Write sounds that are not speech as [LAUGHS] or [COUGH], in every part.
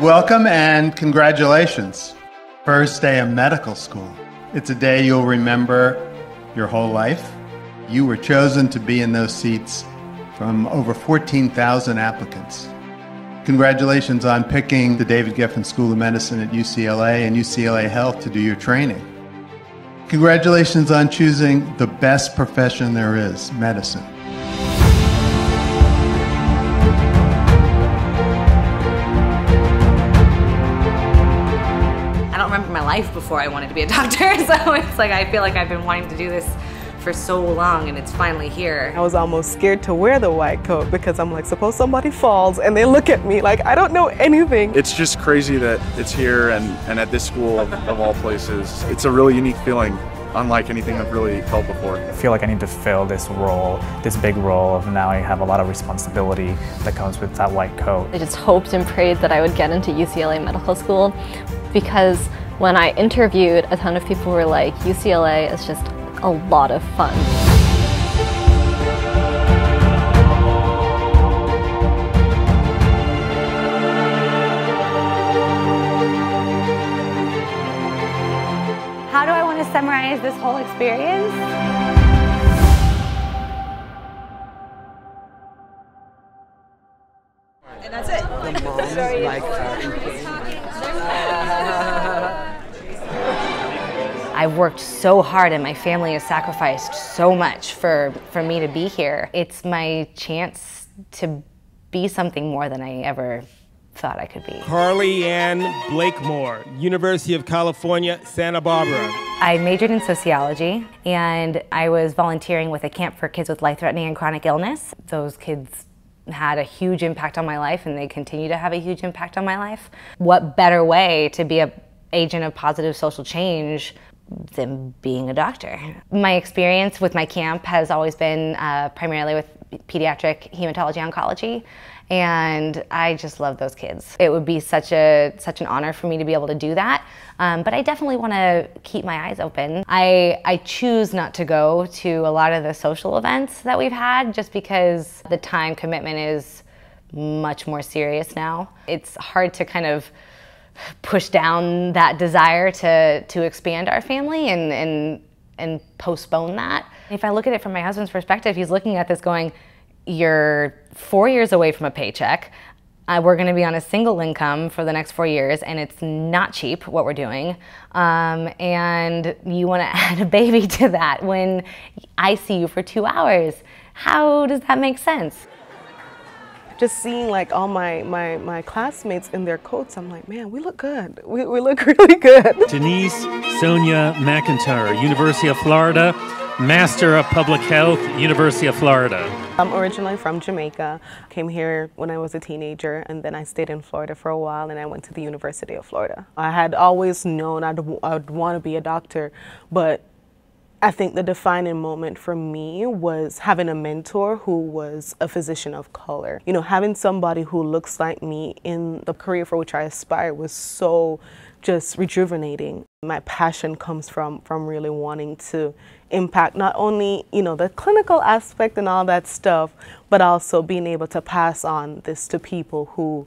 Welcome and congratulations. First day of medical school. It's a day you'll remember your whole life. You were chosen to be in those seats from over 14,000 applicants. Congratulations on picking the David Geffen School of Medicine at UCLA and UCLA Health to do your training. Congratulations on choosing the best profession there is, medicine. Life before I wanted to be a doctor, [LAUGHS] so it's like I feel like I've been wanting to do this for so long and it's finally here. I was almost scared to wear the white coat because I'm like, suppose somebody falls and they look at me like I don't know anything. It's just crazy that it's here and, and at this school of, of all places. It's a really unique feeling unlike anything I've really felt before. I feel like I need to fill this role, this big role of now I have a lot of responsibility that comes with that white coat. I just hoped and prayed that I would get into UCLA Medical School because when I interviewed, a ton of people were like, UCLA is just a lot of fun. How do I want to summarize this whole experience? I've worked so hard and my family has sacrificed so much for, for me to be here. It's my chance to be something more than I ever thought I could be. Carly Ann Blakemore, University of California, Santa Barbara. I majored in sociology and I was volunteering with a camp for kids with life-threatening and chronic illness. Those kids had a huge impact on my life and they continue to have a huge impact on my life. What better way to be a agent of positive social change than being a doctor. My experience with my camp has always been uh, primarily with pediatric hematology oncology and I just love those kids. It would be such a such an honor for me to be able to do that, um, but I definitely want to keep my eyes open. I I choose not to go to a lot of the social events that we've had just because the time commitment is much more serious now. It's hard to kind of push down that desire to to expand our family and and and postpone that. If I look at it from my husband's perspective, he's looking at this going, "You're four years away from a paycheck. Uh, we're going to be on a single income for the next four years, and it's not cheap what we're doing. Um, and you want to [LAUGHS] add a baby to that when I see you for two hours. How does that make sense?" Just seeing like all my, my, my classmates in their coats, I'm like, man, we look good. We, we look [LAUGHS] really good. Denise Sonia McIntyre, University of Florida, Master of Public Health, University of Florida. I'm originally from Jamaica. Came here when I was a teenager and then I stayed in Florida for a while and I went to the University of Florida. I had always known I'd, I'd want to be a doctor, but I think the defining moment for me was having a mentor who was a physician of color. You know, having somebody who looks like me in the career for which I aspire was so just rejuvenating. My passion comes from from really wanting to impact not only, you know, the clinical aspect and all that stuff, but also being able to pass on this to people who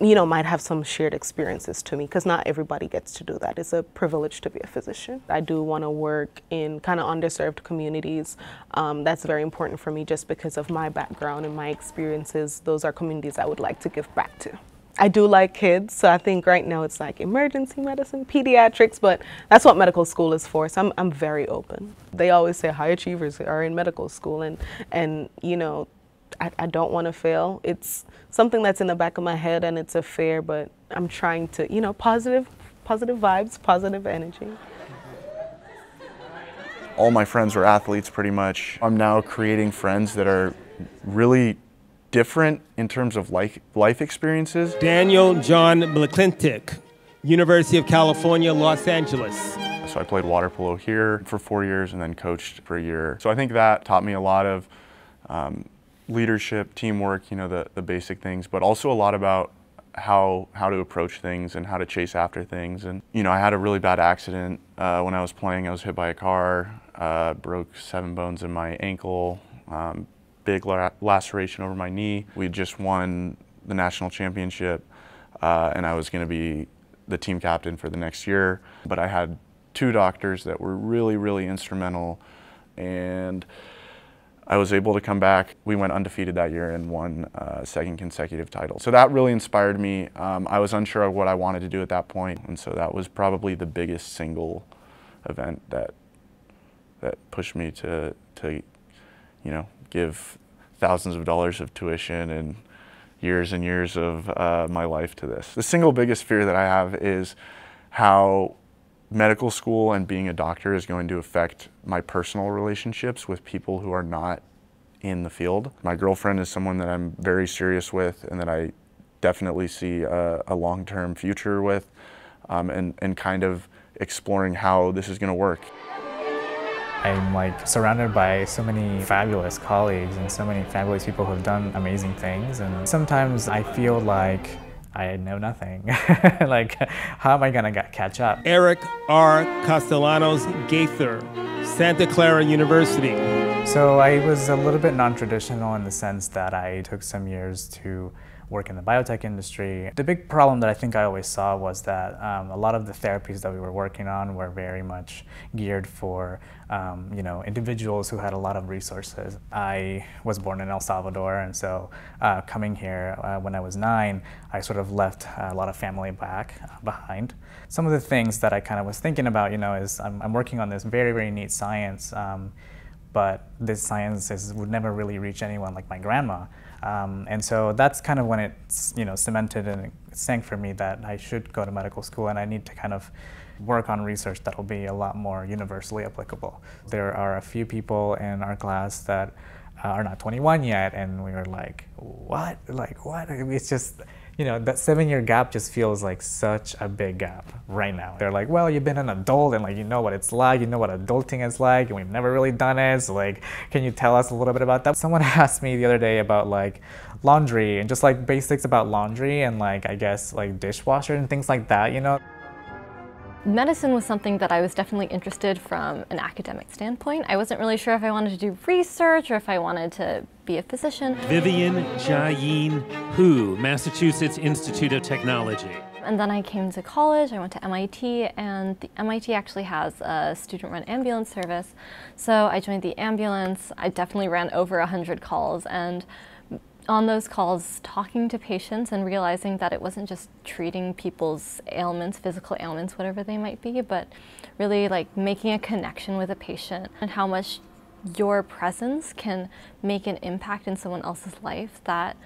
you know, might have some shared experiences to me because not everybody gets to do that. It's a privilege to be a physician. I do want to work in kind of underserved communities. Um, that's very important for me just because of my background and my experiences. Those are communities I would like to give back to. I do like kids, so I think right now it's like emergency medicine, pediatrics, but that's what medical school is for. So I'm, I'm very open. They always say high achievers are in medical school, and, and you know, I, I don't want to fail. It's something that's in the back of my head and it's a fear, but I'm trying to, you know, positive, positive vibes, positive energy. All my friends were athletes pretty much. I'm now creating friends that are really different in terms of life, life experiences. Daniel John McClintock, University of California, Los Angeles. So I played water polo here for four years and then coached for a year. So I think that taught me a lot of um, leadership, teamwork, you know, the, the basic things, but also a lot about how how to approach things and how to chase after things. And you know, I had a really bad accident uh, when I was playing. I was hit by a car, uh, broke seven bones in my ankle, um, big la laceration over my knee. We just won the national championship. uh, and I was going to be the team captain for the next year. But I had two doctors that were really, really instrumental, and I was able to come back. We went undefeated that year and won uh, second consecutive title. So that really inspired me. Um, I was unsure of what I wanted to do at that point, and so that was probably the biggest single event that that pushed me to to you know give thousands of dollars of tuition and years and years of uh, my life to this. The single biggest fear that I have is how medical school and being a doctor is going to affect my personal relationships with people who are not in the field. My girlfriend is someone that I'm very serious with and that I definitely see a, a long-term future with um, and, and kind of exploring how this is going to work. I'm like surrounded by so many fabulous colleagues and so many fabulous people who have done amazing things and sometimes I feel like I know nothing. [LAUGHS] like, how am I gonna get, catch up? Eric R. Castellanos Gaither, Santa Clara University. So I was a little bit non-traditional in the sense that I took some years to work in the biotech industry. The big problem that I think I always saw was that um, a lot of the therapies that we were working on were very much geared for um, you know individuals who had a lot of resources. I was born in El Salvador, and so uh, coming here uh, when I was nine, I sort of left a lot of family back uh, behind. Some of the things that I kind of was thinking about, you know, is I'm, I'm working on this very very neat science. Um, but this science is, would never really reach anyone like my grandma. Um, and so that's kind of when it you know cemented and sank for me that I should go to medical school and I need to kind of work on research that will be a lot more universally applicable. There are a few people in our class that uh, are not 21 yet, and we were like, what? Like what? It's just you know, that seven year gap just feels like such a big gap right now. They're like, well, you've been an adult and like, you know what it's like, you know what adulting is like, and we've never really done it. So like, can you tell us a little bit about that? Someone [LAUGHS] asked me the other day about like laundry and just like basics about laundry and like, I guess like dishwasher and things like that, you know? Medicine was something that I was definitely interested from an academic standpoint. I wasn't really sure if I wanted to do research or if I wanted to be a physician. Vivian Jiayin Hu, Massachusetts Institute of Technology. And then I came to college, I went to MIT, and the MIT actually has a student-run ambulance service. So I joined the ambulance. I definitely ran over 100 calls, and on those calls talking to patients and realizing that it wasn't just treating people's ailments, physical ailments, whatever they might be, but really like making a connection with a patient and how much your presence can make an impact in someone else's life. That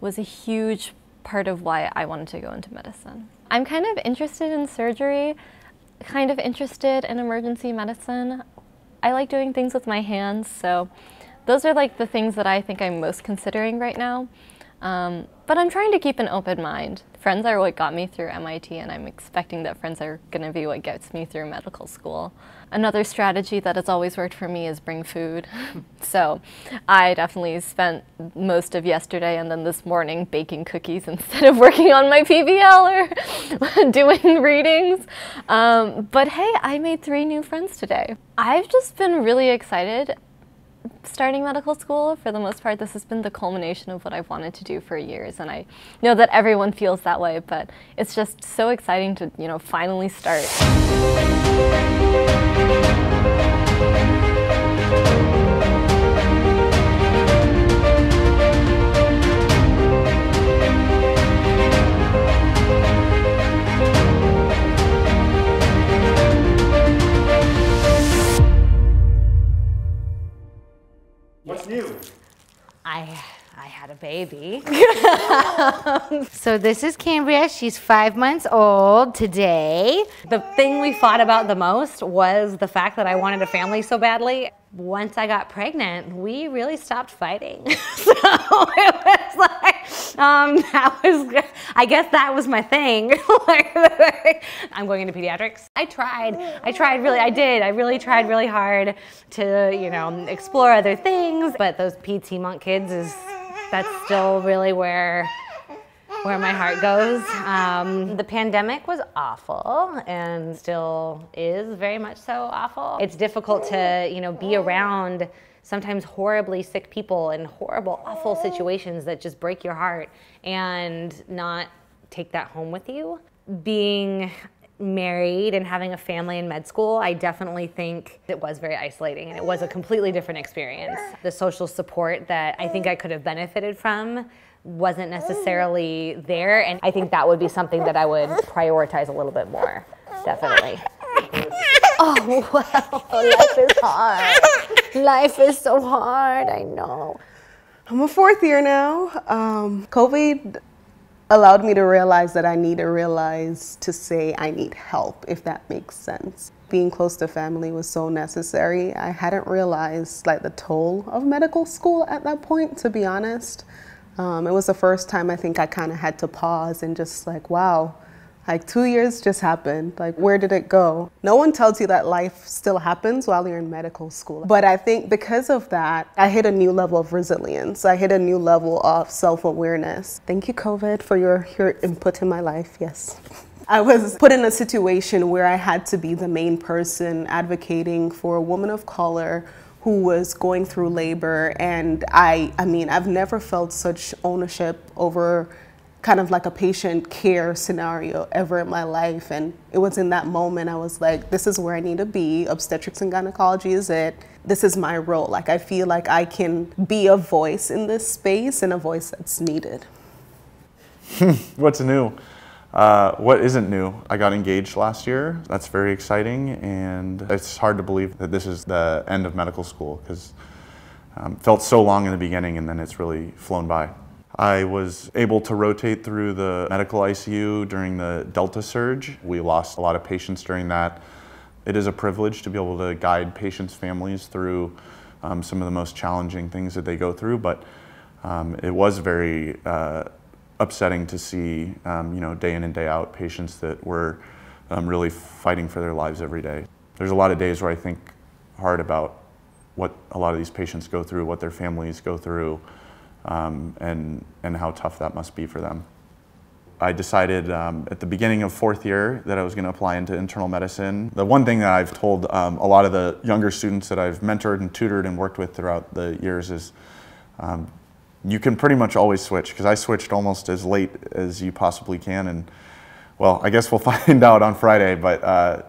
was a huge part of why I wanted to go into medicine. I'm kind of interested in surgery, kind of interested in emergency medicine. I like doing things with my hands, so those are like the things that I think I'm most considering right now. Um, but I'm trying to keep an open mind. Friends are what got me through MIT, and I'm expecting that friends are going to be what gets me through medical school. Another strategy that has always worked for me is bring food. [LAUGHS] so I definitely spent most of yesterday and then this morning baking cookies [LAUGHS] instead of working on my PBL or [LAUGHS] doing readings. Um, but hey, I made three new friends today. I've just been really excited starting medical school. For the most part, this has been the culmination of what I've wanted to do for years, and I know that everyone feels that way, but it's just so exciting to, you know, finally start. I had a baby. [LAUGHS] so this is Cambria. She's five months old today. The thing we fought about the most was the fact that I wanted a family so badly. Once I got pregnant, we really stopped fighting. [LAUGHS] so it was like, um, that was, I guess that was my thing. [LAUGHS] I'm going into pediatrics. I tried, I tried really, I did. I really tried really hard to, you know, explore other things. But those PT monk kids is that's still really where where my heart goes. Um, the pandemic was awful and still is very much so awful. It's difficult to, you know, be around sometimes horribly sick people in horrible, awful situations that just break your heart and not take that home with you. Being married and having a family in med school, I definitely think it was very isolating and it was a completely different experience. The social support that I think I could have benefited from wasn't necessarily there, and I think that would be something that I would prioritize a little bit more, definitely. [LAUGHS] Oh, well, life is hard. Life is so hard, I know. I'm a fourth year now. Um, COVID allowed me to realize that I need to realize to say I need help, if that makes sense. Being close to family was so necessary. I hadn't realized like the toll of medical school at that point, to be honest. Um, it was the first time I think I kind of had to pause and just like, wow, like two years just happened. Like, where did it go? No one tells you that life still happens while you're in medical school. But I think because of that, I hit a new level of resilience. I hit a new level of self awareness. Thank you, COVID, for your, your input in my life. Yes. [LAUGHS] I was put in a situation where I had to be the main person advocating for a woman of color who was going through labor and I I mean I've never felt such ownership over kind of like a patient care scenario ever in my life. And it was in that moment I was like, this is where I need to be. Obstetrics and gynecology is it. This is my role. Like, I feel like I can be a voice in this space and a voice that's needed. [LAUGHS] What's new? Uh, what isn't new? I got engaged last year. That's very exciting, and it's hard to believe that this is the end of medical school because um, felt so long in the beginning, and then it's really flown by. I was able to rotate through the medical ICU during the Delta surge. We lost a lot of patients during that. It is a privilege to be able to guide patients' families through um, some of the most challenging things that they go through, but um, it was very uh, upsetting to see, um, you know, day in and day out patients that were um, really fighting for their lives every day. There's a lot of days where I think hard about what a lot of these patients go through, what their families go through, um, and, and how tough that must be for them. I decided um, at the beginning of fourth year that I was going to apply into internal medicine. The one thing that I've told um, a lot of the younger students that I've mentored and tutored and worked with throughout the years is um, you can pretty much always switch because I switched almost as late as you possibly can. And well, I guess we'll [LAUGHS] find out on Friday, but uh,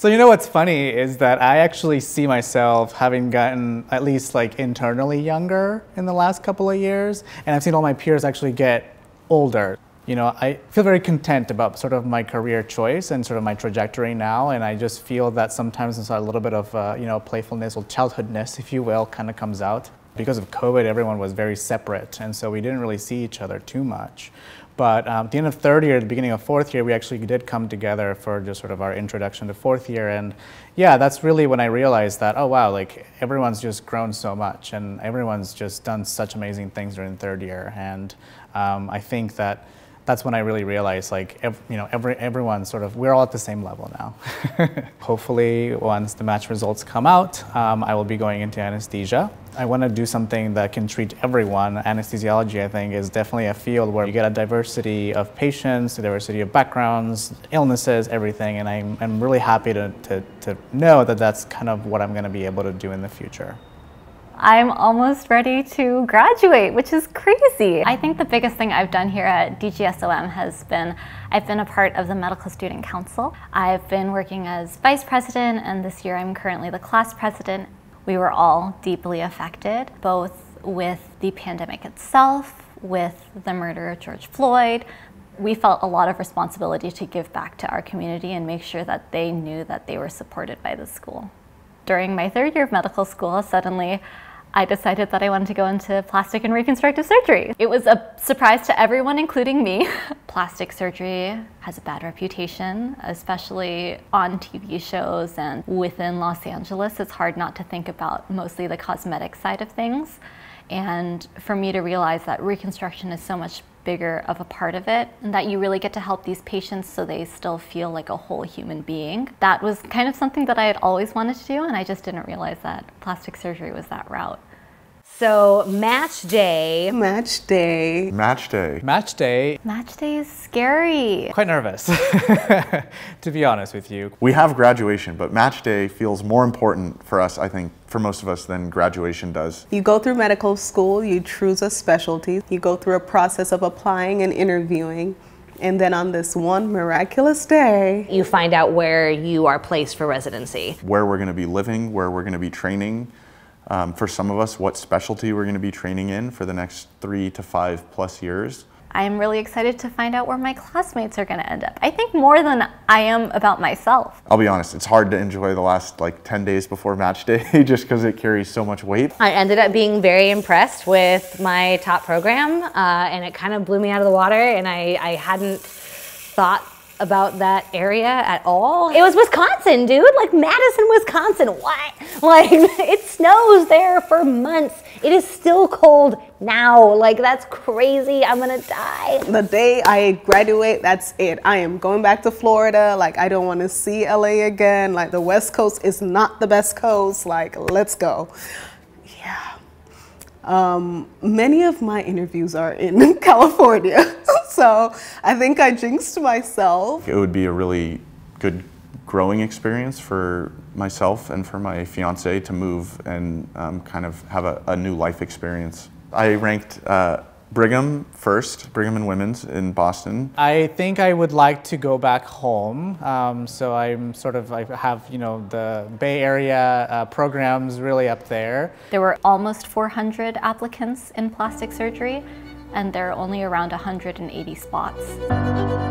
so you know what's funny is that I actually see myself having gotten at least like internally younger in the last couple of years, and I've seen all my peers actually get older. You know, I feel very content about sort of my career choice and sort of my trajectory now, and I just feel that sometimes a little bit of uh, you know playfulness or childhoodness, if you will, kind of comes out. Because of COVID, everyone was very separate, and so we didn't really see each other too much. But um, at the end of third year, the beginning of fourth year, we actually did come together for just sort of our introduction to fourth year. And yeah, that's really when I realized that, oh wow, like everyone's just grown so much and everyone's just done such amazing things during third year. And um, I think that that's when I really realized like, ev you know, every, everyone sort of, we're all at the same level now. [LAUGHS] Hopefully once the match results come out, um, I will be going into anesthesia. I want to do something that can treat everyone. Anesthesiology, I think, is definitely a field where you get a diversity of patients, a diversity of backgrounds, illnesses, everything. And I'm, I'm really happy to, to, to know that that's kind of what I'm going to be able to do in the future. I'm almost ready to graduate, which is crazy. I think the biggest thing I've done here at DGSOM has been I've been a part of the Medical Student Council. I've been working as vice president, and this year I'm currently the class president. We were all deeply affected, both with the pandemic itself, with the murder of George Floyd, we felt a lot of responsibility to give back to our community and make sure that they knew that they were supported by the school. During my third year of medical school, suddenly I decided that I wanted to go into plastic and reconstructive surgery. It was a surprise to everyone, including me. [LAUGHS] plastic surgery has a bad reputation, especially on TV shows and within Los Angeles. It's hard not to think about mostly the cosmetic side of things. And for me to realize that reconstruction is so much bigger of a part of it and that you really get to help these patients so they still feel like a whole human being. That was kind of something that I had always wanted to do and I just didn't realize that plastic surgery was that route. So match day. Match day. Match day. Match day. Match day is scary. Quite nervous, [LAUGHS] to be honest with you. We have graduation, but match day feels more important for us, I think, for most of us than graduation does. You go through medical school, you choose a specialty, you go through a process of applying and interviewing, And then on this one miraculous day, you find out where you are placed for residency. Where we're going to be living, where we're going to be training. Um, for some of us, what specialty we're going to be training in for the next three to five plus years. I'm really excited to find out where my classmates are going to end up. I think more than I am about myself. I'll be honest, it's hard to enjoy the last like 10 days before match day [LAUGHS] just because it carries so much weight. I ended up being very impressed with my top program uh, and it kind of blew me out of the water and I, I hadn't thought about that area at all. It was Wisconsin, dude. Like Madison, Wisconsin. What? [LAUGHS] Like [LAUGHS] it snows there for months. It is still cold now. Like that's crazy. I'm gonna die. The day I graduate, that's it. I am going back to Florida. Like I don't want to see LA again. Like the West Coast is not the best coast. Like let's go. Um, many of my interviews are in [LAUGHS] California, [LAUGHS] so I think I jinxed myself. It would be a really good growing experience for myself and for my fiance to move and um, kind of have a, a, new life experience. I ranked uh, Brigham first, Brigham and Women's in Boston. I think I would like to go back home. Um, so I'm sort of, I have, you know, the Bay Area uh, programs really up there. There were almost 400 applicants in plastic surgery, and there are only around 180 spots.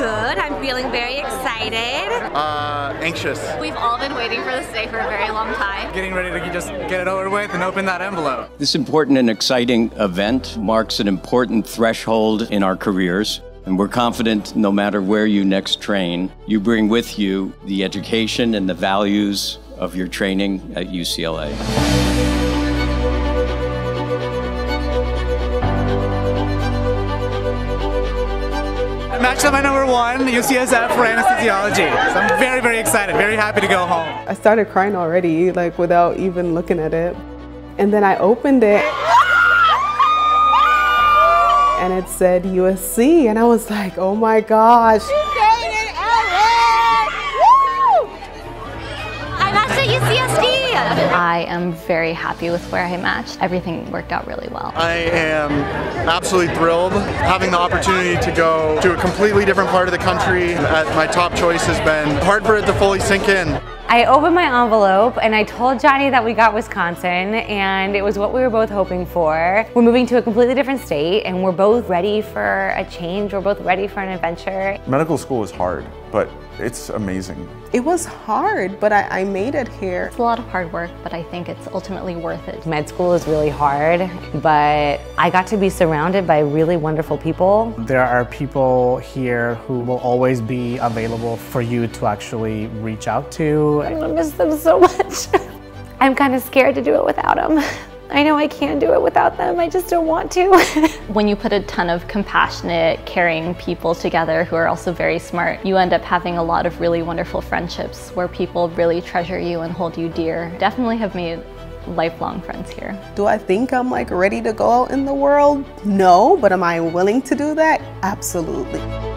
Good. I'm feeling very excited. Uh, anxious. We've all been waiting for this day for a very long time. Getting ready to just get it over with and open that envelope. This important and exciting event marks an important threshold in our careers. And we're confident no matter where you next train, you bring with you the education and the values of your training at UCLA. My number one, UCSF for anesthesiology. So I'm very, very excited, very happy to go home. I started crying already, like without even looking at it. And then I opened it and it said USC and I was like, oh my gosh. I am very happy with where I matched. Everything worked out really well. I am absolutely thrilled having the opportunity to go to a completely different part of the country. My top choice has been hard for it to fully sink in. I opened my envelope and I told Johnny that we got Wisconsin and it was what we were both hoping for. We're moving to a completely different state and we're both ready for a change. We're both ready for an adventure. Medical school is hard, but it's amazing. It was hard, but I, I, made it here. It's a lot of hard work, but I think it's ultimately worth it. Med school is really hard, but I got to be surrounded by really wonderful people. There are people here who will always be available for you to actually reach out to. I'm gonna miss them so much. [LAUGHS] I'm kind of scared to do it without them. [LAUGHS] I know I can do it without them, I just don't want to. [LAUGHS] when you put a ton of compassionate, caring people together who are also very smart, you end up having a lot of really wonderful friendships where people really treasure you and hold you dear. Definitely have made lifelong friends here. Do I think I'm like ready to go out in the world? No, but am I willing to do that? Absolutely.